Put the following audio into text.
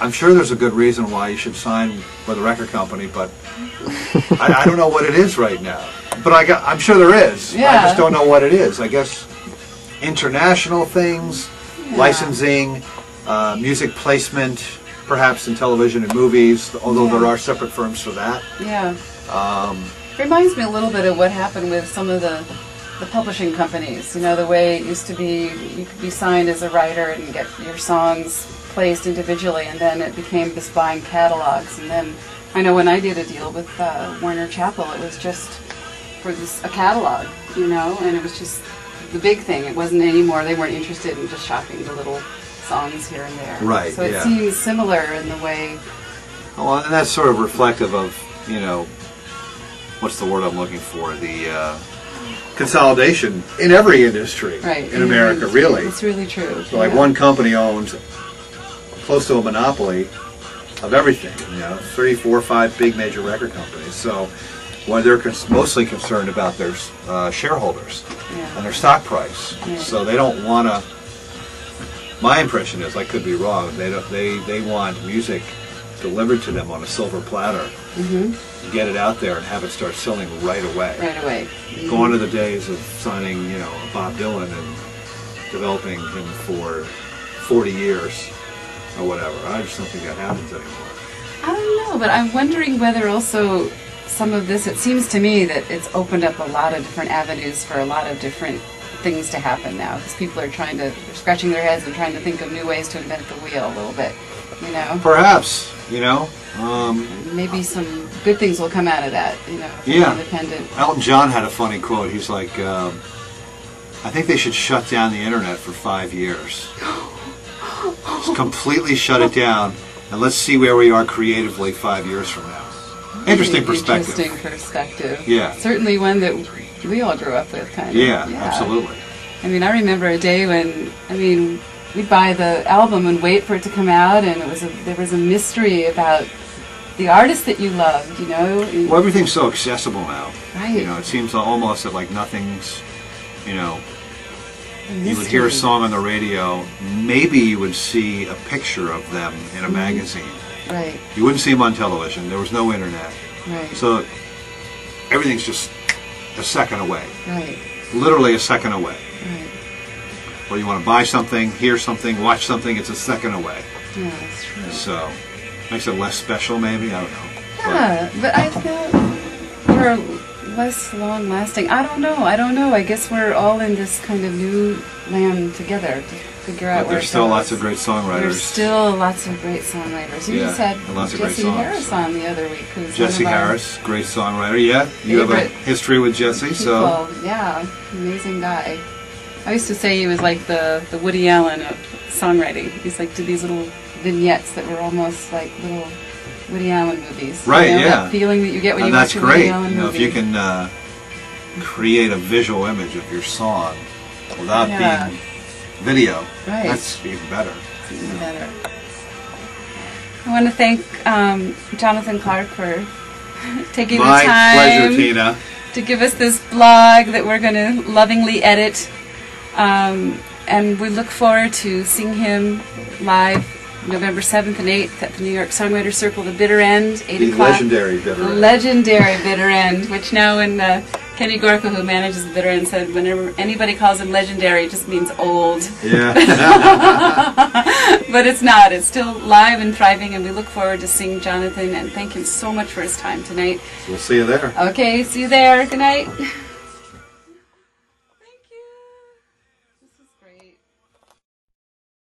I'm sure there's a good reason why you should sign with a record company, but I, I don't know what it is right now. But I got, I'm sure there is. I just don't know what it is. I guess international things, licensing, uh, music placement, perhaps in television and movies, although Yeah. there are separate firms for that. Yeah. Um, Reminds me a little bit of what happened with some of the the publishing companies. You know, the way it used to be, you could be signed as a writer and get your songs placed individually, and then it became this buying catalogs. And then I know when I did a deal with uh, Warner Chappell, it was just for this a catalog, you know, and it was just the big thing. It wasn't anymore. They weren't interested in just shopping the little songs here and there. Right, So it yeah. seems similar in the way. Well, and that's sort of reflective of, you know, what's the word I'm looking for? The uh, consolidation in every industry Right. in America, really. It's really true. So, like, yeah. one company owns close to a monopoly of everything, you know, three, four, five big major record companies. So, what they're cons- mostly concerned about their uh, shareholders Yeah. and their stock price. Yeah. So, they don't want to. My impression is, I could be wrong. They don't. They they want music delivered to them on a silver platter, Mhm. get it out there, and have it start selling right away. Right away. Gone are the days of signing, you know, Bob Dylan and developing him for 40 years or whatever. I just don't think that happens anymore. I don't know, but I'm wondering whether also some of this, it seems to me that it's opened up a lot of different avenues for a lot of different things to happen now because people are trying to, they're scratching their heads and trying to think of new ways to invent the wheel a little bit, you know? Perhaps, you know. Um, Maybe some good things will come out of that, you know, Yeah. independent. Elton John had a funny quote. He's like, um, I think they should shut down the internet for five years. Just completely shut it down, and let's see where we are creatively five years from now. Interesting perspective. Interesting perspective. Yeah. Certainly one that we all grew up with, kind of. Yeah, absolutely. I mean, I remember a day when, I mean, we'd buy the album and wait for it to come out, and it was a, there was a mystery about the artist that you loved, you know? Well, everything's so accessible now. Right. You know, it seems almost that like nothing's, you know, you would hear a song on the radio, maybe you would see a picture of them in a mm-hmm. magazine. Right, You wouldn't see them on television. There was no internet. right, So everything's just a second away. right, Literally a second away. right. Or you want to buy something, hear something, watch something, it's a second away. Yeah, that's true. So makes it less special maybe, I don't know. But- Yeah, but I feel we're less long lasting. I don't know. I don't know. I guess we're all in this kind of new land together to figure out But there's still lots of great songwriters. There's still lots of great songwriters. You Yeah, just had and lots of great Jesse songs, Harris so. on the other week. Who's Jesse Harris, great songwriter. Yeah, you have a history with Jesse, so people. Yeah, amazing guy. I used to say he was like the, the Woody Allen of songwriting. He's like did these little vignettes that were almost like little Woody Allen movies. you Right, know, yeah. That feeling that you get when and you that's watch a Woody great. Allen You know, movie. if you can uh, create a visual image of your song without Yeah. being video, Right. that's even better. even better. I want to thank um, Jonathan Clarke for taking My the time pleasure, Tina. to give us this blog that we're going to lovingly edit. Um, and we look forward to seeing him live November 7th and 8th at the New York Songwriter Circle, The Bitter End, 8 The o'clock. legendary bitter. End. legendary Bitter End, which now when uh, Kenny Gorka, who manages the Bitter End, said whenever anybody calls him legendary, it just means old. Yeah. but it's not. It's still live and thriving, and we look forward to seeing Jonathan and thank him so much for his time tonight. we'll see you there. Okay, see you there. Good night.